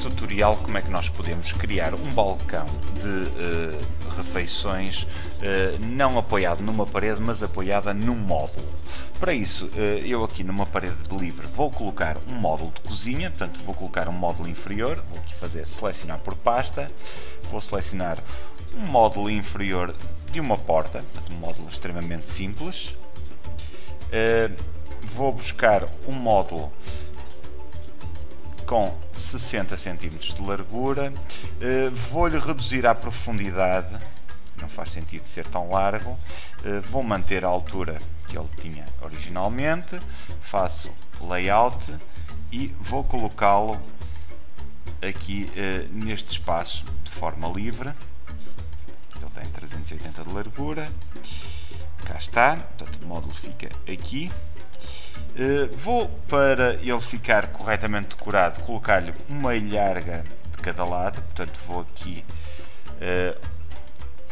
tutorial como é que nós podemos criar um balcão de uh, refeições uh, não apoiado numa parede, mas apoiada num módulo. Para isso, uh, eu aqui numa parede livre vou colocar um módulo de cozinha, portanto vou colocar um módulo inferior, vou aqui fazer selecionar por pasta, vou selecionar um módulo inferior de uma porta, um módulo extremamente simples. vou buscar um módulo com 60 cm de largura. Uh, Vou-lhe reduzir a profundidade, não faz sentido ser tão largo. Uh, vou manter a altura que ele tinha originalmente. Faço layout e vou colocá-lo aqui uh, neste espaço de forma livre. Ele tem 380 de largura. Cá está, portanto o módulo fica aqui. Uh, vou, para ele ficar corretamente decorado, colocar-lhe uma ilharga de cada lado. Portanto, vou aqui uh,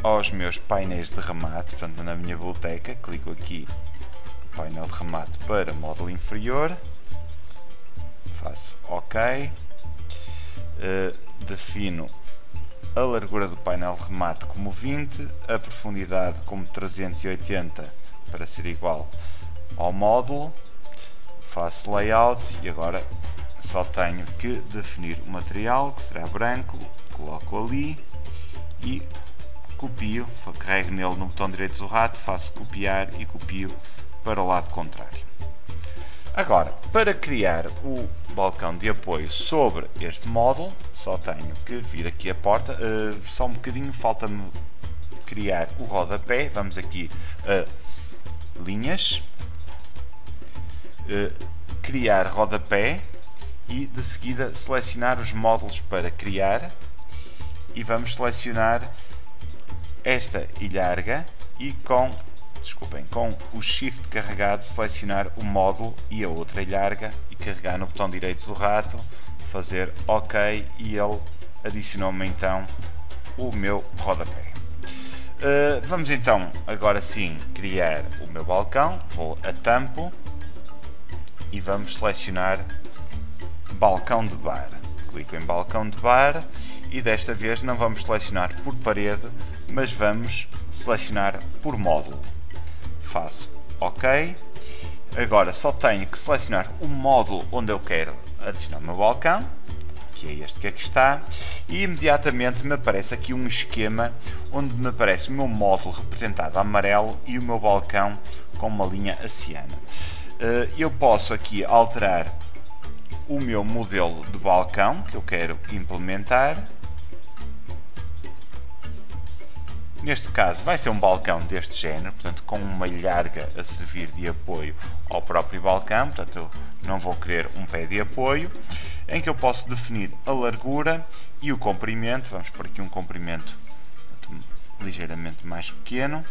aos meus painéis de remate. Portanto, na minha biblioteca, clico aqui painel de remate para módulo inferior. Faço OK. Uh, defino a largura do painel de remate como 20, a profundidade como 380 para ser igual ao módulo faço layout e agora só tenho que definir o material que será branco, coloco ali e copio, carrego nele no botão direito do rato, faço copiar e copio para o lado contrário. Agora, para criar o balcão de apoio sobre este módulo, só tenho que vir aqui a porta, uh, só um bocadinho, falta-me criar o rodapé, vamos aqui a linhas, criar rodapé e de seguida selecionar os módulos para criar. E vamos selecionar esta ilharga e com desculpem, com o shift carregado selecionar o módulo e a outra ilharga e carregar no botão direito do rato fazer ok e ele adicionou-me então o meu rodapé. Uh, vamos então agora sim criar o meu balcão. Vou a tampo e vamos selecionar balcão de bar. Clico em balcão de bar e desta vez não vamos selecionar por parede, mas vamos selecionar por módulo. Faço OK. Agora só tenho que selecionar o módulo onde eu quero adicionar o meu balcão, que é este que aqui está, e imediatamente me aparece aqui um esquema onde me aparece o meu módulo representado amarelo e o meu balcão com uma linha aciana. Eh, eu posso aqui alterar o meu modelo de balcão que eu quero implementar. Neste caso vai ser um balcão deste género, portanto com uma larga a servir de apoio ao próprio balcão, portanto eu não vou querer um pé de apoio, em que eu posso definir a largura e o comprimento, vamos por aqui um comprimento ligeiramente mais pequeno,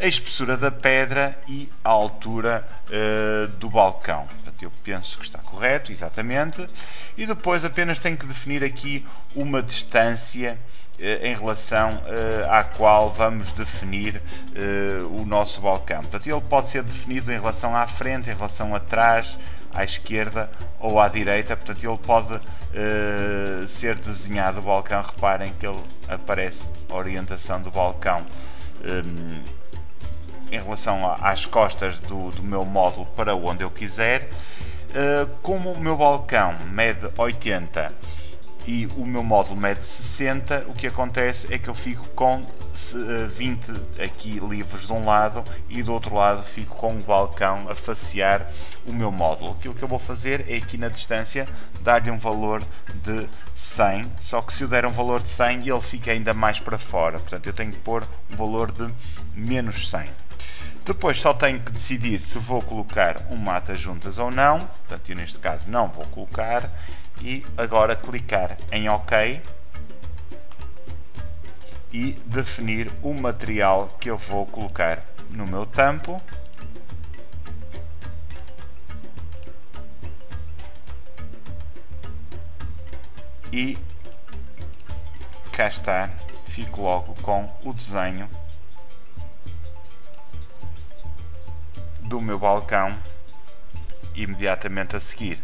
a espessura da pedra e a altura uh, do balcão. Portanto, eu penso que está correto, exatamente. E depois apenas tenho que definir aqui uma distância uh, em relação à qual vamos definir o nosso balcão. Portanto, ele pode ser definido em relação à frente, em relação atrás, à esquerda ou à direita. Portanto, ele pode ser desenhado o balcão. Reparem que ele aparece a orientação do balcão. Um, em relação às costas do, do meu módulo para onde eu quiser. Uh, como o meu balcão mede 80 e o meu módulo mede 60, o que acontece é que eu fico com 20 eh, aqui livres de um lado e do outro lado fico com o balcão a facear o meu módulo. Aquilo que eu vou fazer é aqui na distância dar-lhe um valor de 100, só que se eu der um valor de 100 ele fica ainda mais para fora, portanto eu tenho que pôr um valor de menos 100. Depois só tenho que decidir se vou colocar um mata juntas ou não, portanto eu neste caso não vou colocar, e agora clicar em OK e definir o material que eu vou colocar no meu tampo. E cá está, fico logo com o desenho do meu balcão imediatamente a seguir.